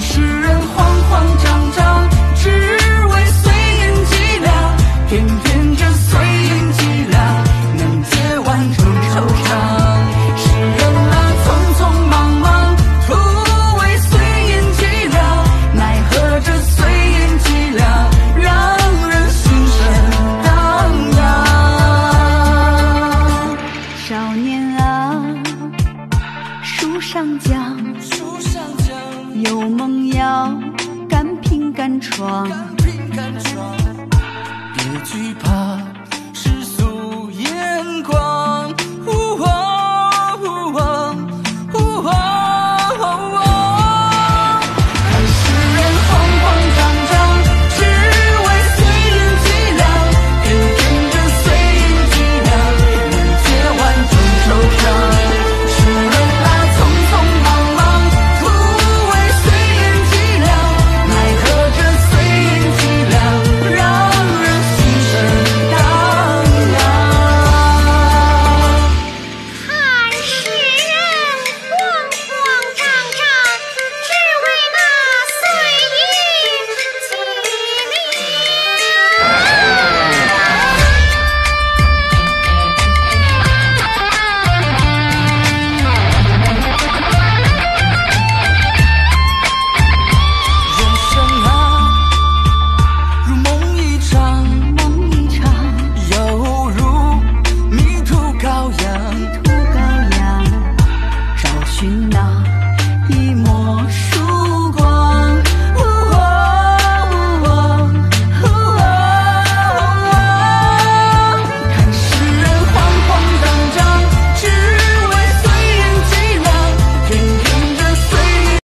世人慌慌张张，只为碎银几两，偏偏这碎银几两能解万种惆怅。世人啊，匆匆忙忙，图为碎银几两，奈何这碎银几两让人心神荡漾。少年啊，书，上讲，有梦要敢拼敢闯。